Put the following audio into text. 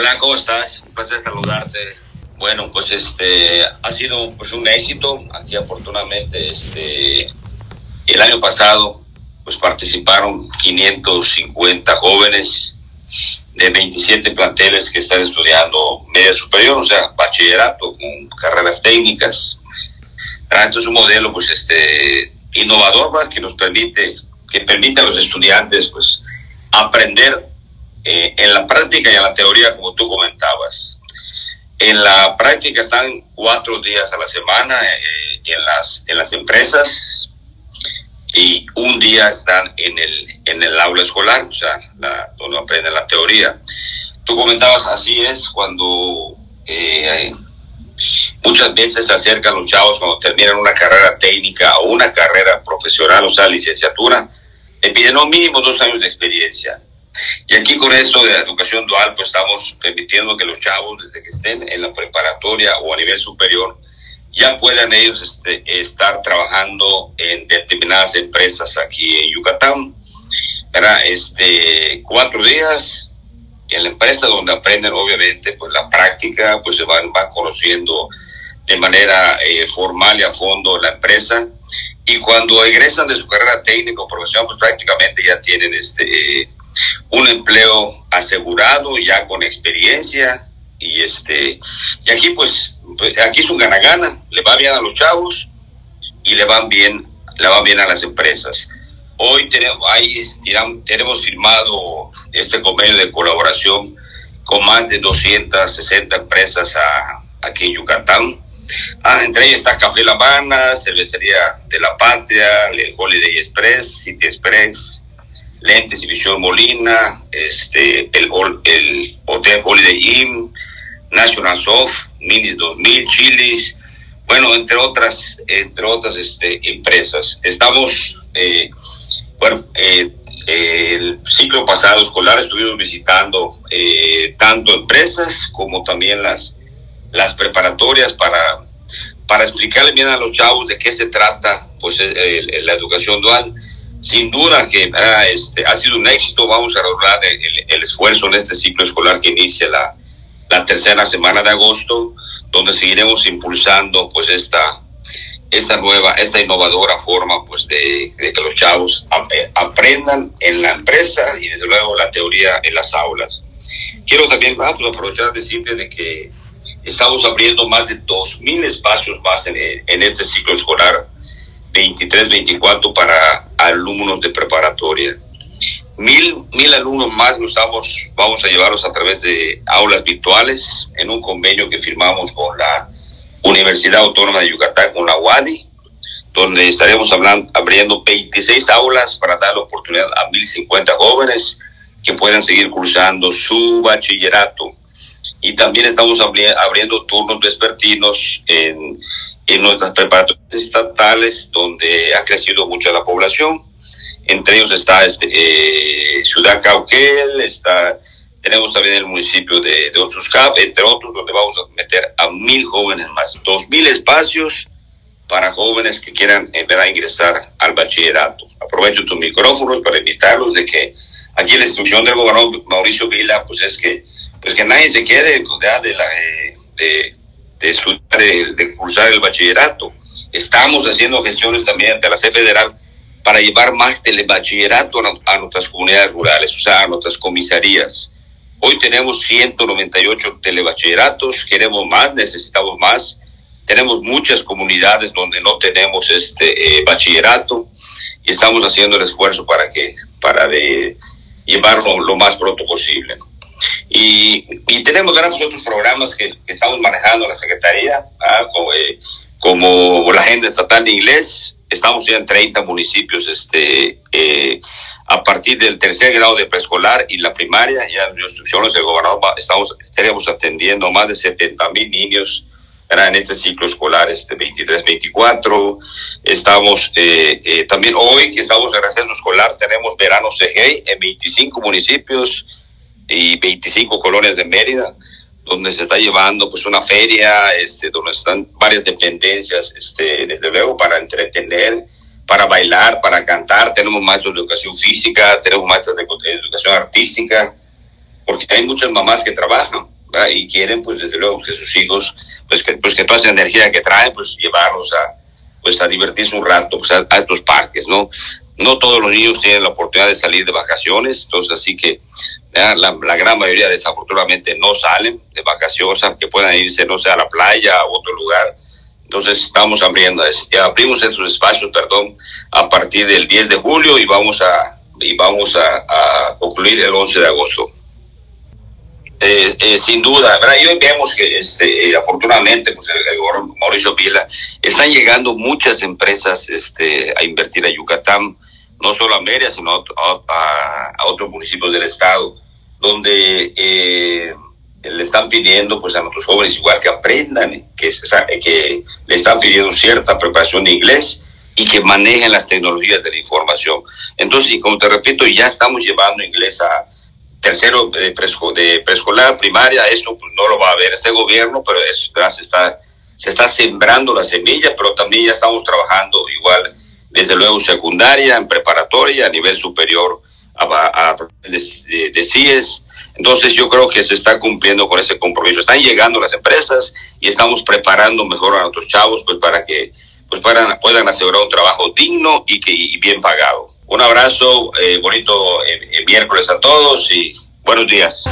Hola, ¿cómo estás? Un placer saludarte. Bueno, pues este ha sido pues un éxito. Aquí afortunadamente este el año pasado pues participaron 550 jóvenes de 27 planteles que están estudiando media superior, o sea, bachillerato con carreras técnicas. Esto es un modelo pues este innovador que nos permite que permite a los estudiantes pues aprender eh, en la práctica y en la teoría como tú comentabas. En la práctica están cuatro días a la semana eh, en las en las empresas y un día están en el en el aula escolar, o sea, la, donde aprenden la teoría. Tú comentabas así es cuando eh, muchas veces se acercan los chavos cuando terminan una carrera técnica o una carrera profesional, o sea, licenciatura, le piden no mínimo dos años de experiencia. Y aquí con esto de la educación dual, pues estamos permitiendo que los chavos, desde que estén en la preparatoria o a nivel superior, ya puedan ellos este, estar trabajando en determinadas empresas aquí en Yucatán. ¿verdad? Este, cuatro días en la empresa donde aprenden obviamente pues la práctica, pues se van, van conociendo de manera eh, formal y a fondo la empresa y cuando egresan de su carrera técnica o profesional pues prácticamente ya tienen este eh, un empleo asegurado ya con experiencia y este y aquí pues, pues aquí es un gana gana le va bien a los chavos y le van bien le va bien a las empresas. Hoy tenemos tenemos firmado este convenio de colaboración con más de 260 empresas aquí en Yucatán. Ah, entre ellas está Café La Habana, Cervecería de la Patria, el Holiday Express, City Express, Lentes y Visión Molina, este, el, el Hotel Holiday Inn, National Soft, Minis 2000, Chilis, bueno, entre otras, entre otras este, empresas. Estamos, eh, bueno, eh, el ciclo pasado escolar estuvimos visitando eh, tanto empresas como también las las preparatorias para, para explicarle bien a los chavos de qué se trata pues la educación dual. Sin duda que ah, este, ha sido un éxito, vamos a lograr el, esfuerzo en este ciclo escolar que inicia la, la tercera semana de agosto, donde seguiremos impulsando pues esta, esta nueva, esta innovadora forma pues de, que los chavos ap aprendan en la empresa y desde luego la teoría en las aulas. Quiero también ah, pues, aprovechar de decirte de que estamos abriendo más de 2.000 espacios más en, en este ciclo escolar 23-24 para alumnos de preparatoria. Mil, mil alumnos más estamos, vamos a llevarlos a través de aulas virtuales en un convenio que firmamos con la Universidad Autónoma de Yucatán, con la UADI, donde estaremos hablando, abriendo 26 aulas para dar la oportunidad a 1.050 jóvenes que puedan seguir cursando su bachillerato y también estamos abri abriendo turnos vespertinos en, en nuestras preparatorias estatales donde ha crecido mucho la población. Entre ellos está este, eh, Ciudad Cauquel, está, tenemos también el municipio de, de Osuscap, entre otros, donde vamos a meter a mil jóvenes más, dos mil espacios para jóvenes que quieran eh, a ingresar al bachillerato. Aprovecho tus micrófonos para invitarlos de que aquí la instrucción del gobernador Mauricio Vila, pues es que pues que nadie se quede de, de, la, de, de estudiar, de, de, cursar el bachillerato. Estamos haciendo gestiones también ante la C Federal para llevar más telebachillerato a, nuestras comunidades rurales, o sea, a nuestras comisarías. Hoy tenemos 198 telebachilleratos, queremos más, necesitamos más. Tenemos muchas comunidades donde no tenemos este eh, bachillerato y estamos haciendo el esfuerzo para que para llevarlo lo más pronto posible. Y, y tenemos grandes otros programas que, que, estamos manejando la Secretaría, ¿ah? como, eh, como, la Agenda Estatal de Inglés. Estamos ya en 30 municipios este, eh, a partir del tercer grado de preescolar y la primaria. Ya en instrucciones del gobernador estamos, estaremos atendiendo más de 70 mil niños en este ciclo escolar este 23-24. Estamos eh, eh, también hoy que estamos en receso escolar, tenemos verano CG en 25 municipios y 25 colonias de Mérida, donde se está llevando pues una feria, este, donde están varias dependencias, este, desde luego para entretener, para bailar, para cantar, tenemos maestros de educación física, tenemos maestros de educación artística, porque hay muchas mamás que trabajan y quieren, pues desde luego, que sus hijos, pues que, pues que toda esa energía que traen, pues llevarlos a, pues a divertirse un rato pues, a, estos parques, ¿no? No todos los niños tienen la oportunidad de salir de vacaciones, entonces así que la, gran mayoría desafortunadamente no salen de vacaciones, que puedan irse, no sé, a la playa, a otro lugar. Entonces estamos abriendo, ya abrimos estos espacios, perdón, a partir del 10 de julio y vamos a, y vamos a, a concluir el 11 de agosto. Eh, eh, sin duda, ¿verdad? y hoy vemos que este, afortunadamente pues, Mauricio Vila están llegando muchas empresas este, a invertir a Yucatán, no solo a Mérida, sino a, otros municipios del estado, donde eh, le están pidiendo pues a nuestros jóvenes igual que aprendan, que, que le están pidiendo cierta preparación de inglés y que manejen las tecnologías de la información. Entonces, y como te repito, ya estamos llevando inglés a tercero de, preescolar, primaria, eso pues, no lo va a ver este gobierno, pero es, se, está, se está sembrando la semilla, pero también ya estamos trabajando igual, desde luego secundaria, en preparatoria, a nivel superior, a, a de, de, CIES. Entonces yo creo que se está cumpliendo con ese compromiso. Están llegando las empresas y estamos preparando mejor a nuestros chavos pues para que pues puedan, puedan asegurar un trabajo digno y, que, y bien pagado. Un abrazo, eh, bonito eh, eh, miércoles a todos y buenos días.